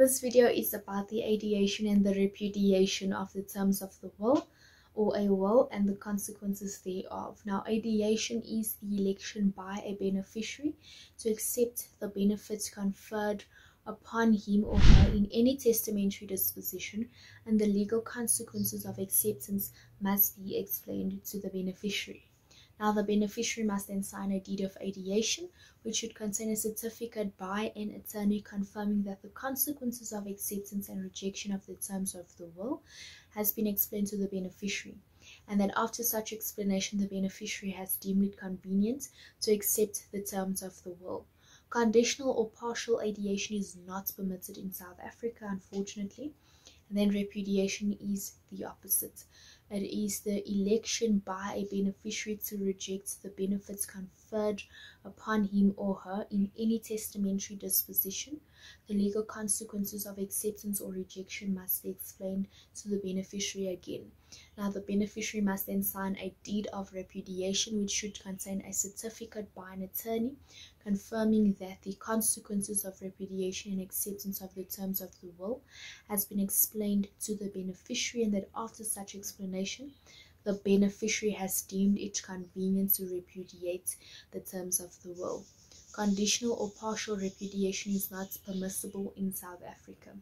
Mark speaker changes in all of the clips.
Speaker 1: This video is about the adiation and the repudiation of the terms of the will or a will and the consequences thereof. Now, adiation is the election by a beneficiary to accept the benefits conferred upon him or her in any testamentary disposition, and the legal consequences of acceptance must be explained to the beneficiary. Now, the beneficiary must then sign a deed of adiation, which should contain a certificate by an attorney confirming that the consequences of acceptance and rejection of the terms of the will has been explained to the beneficiary, and that after such explanation, the beneficiary has deemed it convenient to accept the terms of the will. Conditional or partial adiation is not permitted in South Africa, unfortunately. And then repudiation is the opposite. It is the election by a beneficiary to reject the benefits conferred upon him or her in any testamentary disposition. The legal consequences of acceptance or rejection must be explained to the beneficiary again. Now, the beneficiary must then sign a deed of repudiation, which should contain a certificate by an attorney confirming that the consequences of repudiation and acceptance of the terms of the will has been explained to the beneficiary, and that after such explanation, the beneficiary has deemed it convenient to repudiate the terms of the will. Conditional or partial repudiation is not permissible in South Africa.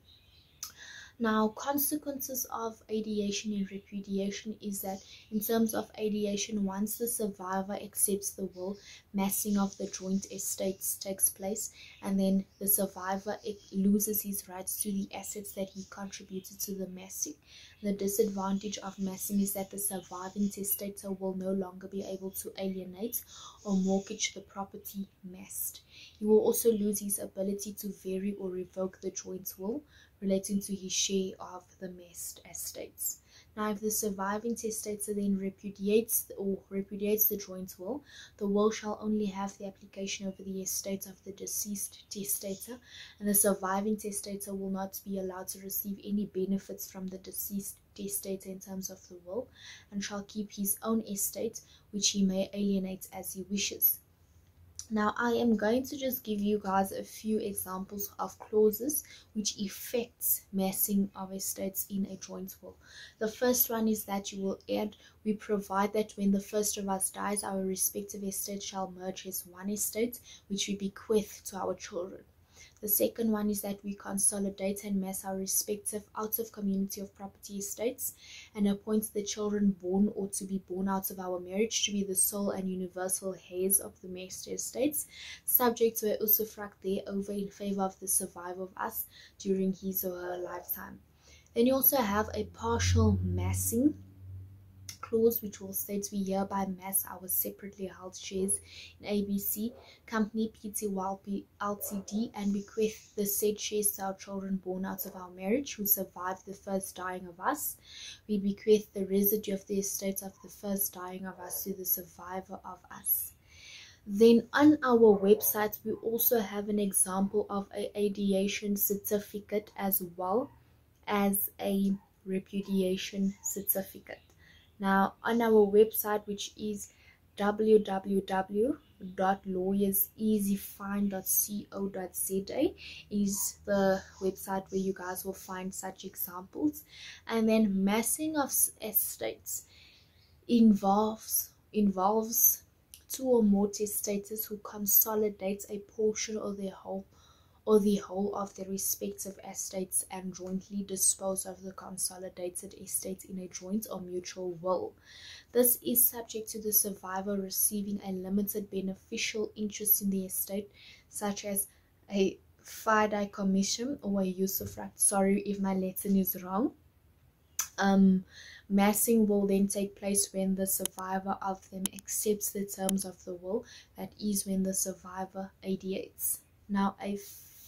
Speaker 1: Now, consequences of adiation and repudiation is that in terms of adiation, once the survivor accepts the will, massing of the joint estates takes place, and then the survivor loses his rights to the assets that he contributed to the massing. The disadvantage of massing is that the surviving testator will no longer be able to alienate or mortgage the property massed. He will also lose his ability to vary or revoke the joint will relating to his share of the massed estates. Now, if the surviving testator then repudiates or repudiates the joint will, the will shall only have the application over the estates of the deceased testator, and the surviving testator will not be allowed to receive any benefits from the deceased testator in terms of the will, and shall keep his own estate, which he may alienate as he wishes. Now, I am going to just give you guys a few examples of clauses which affects massing of estates in a joint will. The first one is that you will add, we provide that when the first of us dies, our respective estate shall merge as one estate, which we bequeath to our children. The second one is that we consolidate and mass our respective out of community of property estates and appoint the children born or to be born out of our marriage to be the sole and universal heirs of the massed estates, subject to usufruct thereover in favor of the survivor of us during his or her lifetime. Then you also have a partial massing clause which will state we hereby mass our separately held shares in ABC Company Pty Ltd and bequeath the said shares to our children born out of our marriage who survived the first dying of us. We bequeath the residue of the estate of the first dying of us to the survivor of us. Then on our website, we also have an example of a adiation certificate as well as a repudiation certificate. Now, on our website, which is www.lawyersezyfind.co.za is the website where you guys will find such examples. And then massing of estates involves involves two or more testators who consolidate a portion of their whole or the whole of their respective estates and jointly dispose of the consolidated estates in a joint or mutual will. This is subject to the survivor receiving a limited beneficial interest in the estate, such as a fideicommissum or a usufruct. Sorry if my Latin is wrong. Um, massing will then take place when the survivor of them accepts the terms of the will, that is, when the survivor adiates. Now, a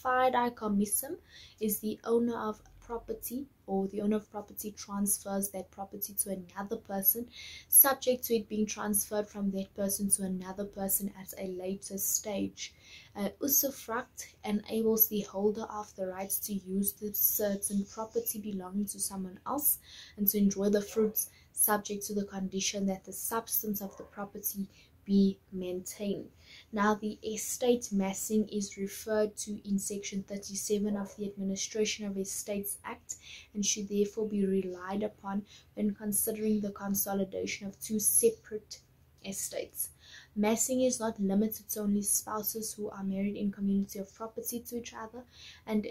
Speaker 1: Fideicommissum is the owner of property or the owner of property transfers that property to another person subject to it being transferred from that person to another person at a later stage. Uh, usufruct enables the holder of the rights to use the certain property belonging to someone else and to enjoy the fruits subject to the condition that the substance of the property be maintained. Now, the estate massing is referred to in Section 37 of the Administration of Estates Act and should therefore be relied upon when considering the consolidation of two separate estates. Massing is not limited to only spouses who are married in community of property to each other and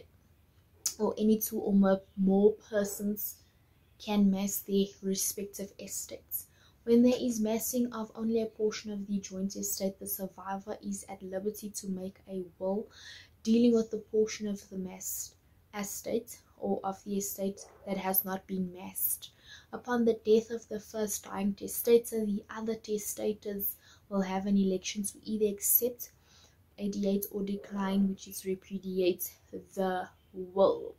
Speaker 1: or any two or more, persons can mass their respective estates. When there is massing of only a portion of the joint estate, the survivor is at liberty to make a will dealing with the portion of the massed estate or of the estate that has not been massed. Upon the death of the first dying testator, the other testators will have an election to either accept, adiate, or decline, which is repudiate the will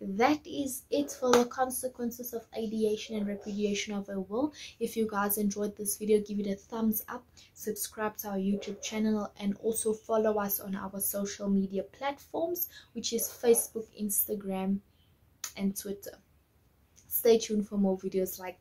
Speaker 1: that is it for the consequences of adiation and repudiation of a will. If you guys enjoyed this video give it a thumbs up subscribe to our youtube channel and also follow us on our social media platforms which is facebook instagram and twitter. Stay tuned for more videos like